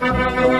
Música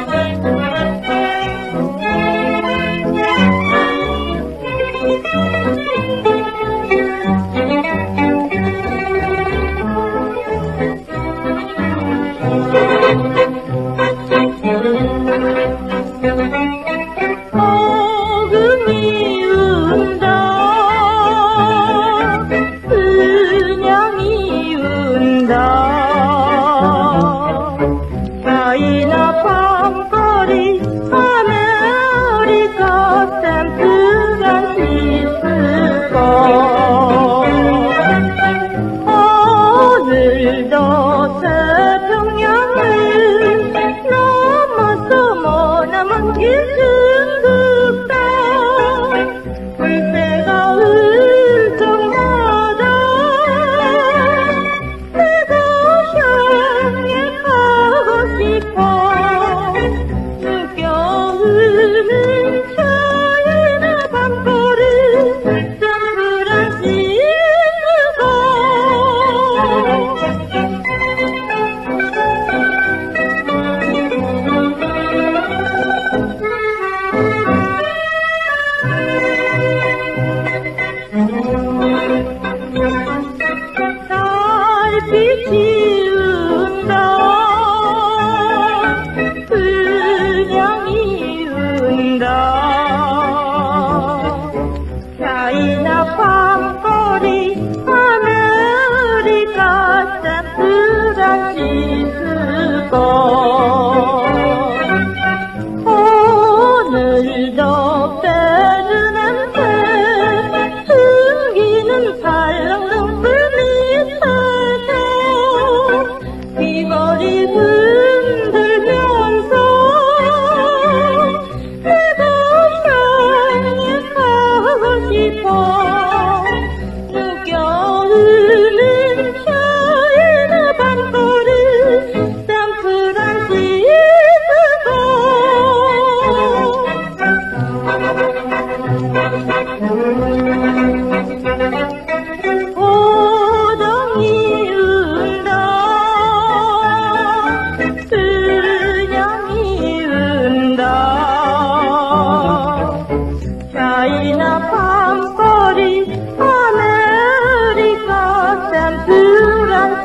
see.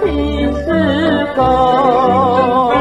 你是狗。